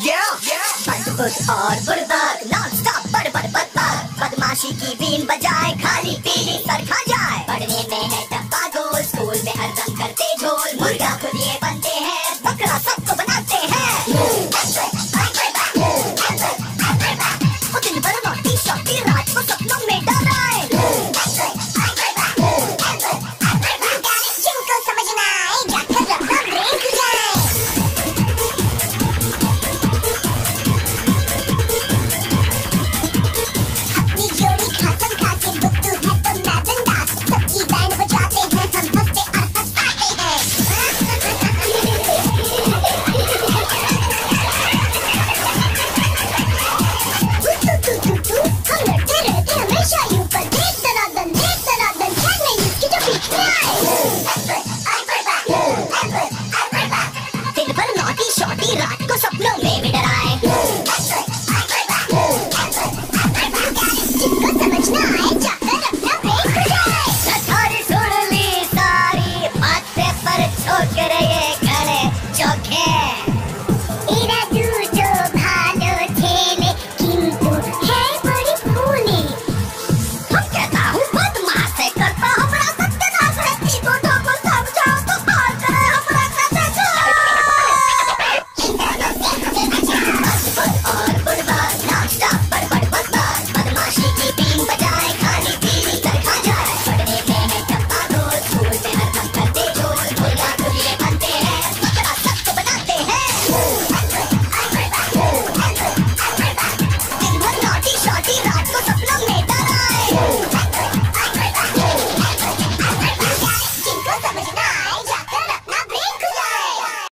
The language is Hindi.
yeah, yeah. और नॉन स्टॉप बड़ बड़ बद बदमाशी की बीन बजाए खाली पीली सर खा Oh!